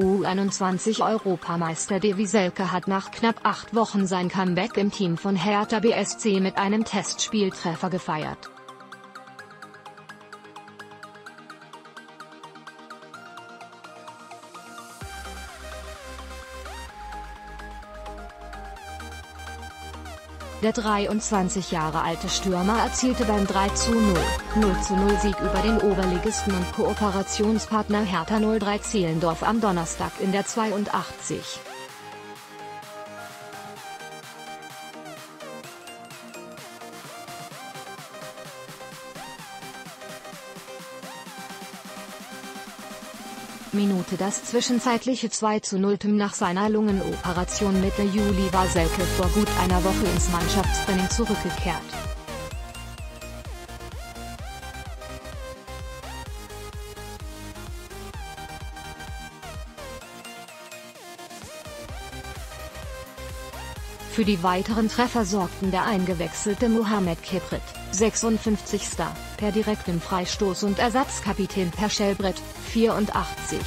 U21-Europameister Devi Selke hat nach knapp acht Wochen sein Comeback im Team von Hertha BSC mit einem Testspieltreffer gefeiert. Der 23 Jahre alte Stürmer erzielte beim 3:0, 0:0 Sieg über den Oberligisten und Kooperationspartner Hertha 03 Zehlendorf am Donnerstag in der 82. Minute das zwischenzeitliche 2 zu 0 nach seiner Lungenoperation Mitte Juli war Selke vor gut einer Woche ins Mannschaftstraining zurückgekehrt. Für die weiteren Treffer sorgten der eingewechselte Mohamed Keprit, 56. per direktem Freistoß und Ersatzkapitän Per Schellbrett, 84.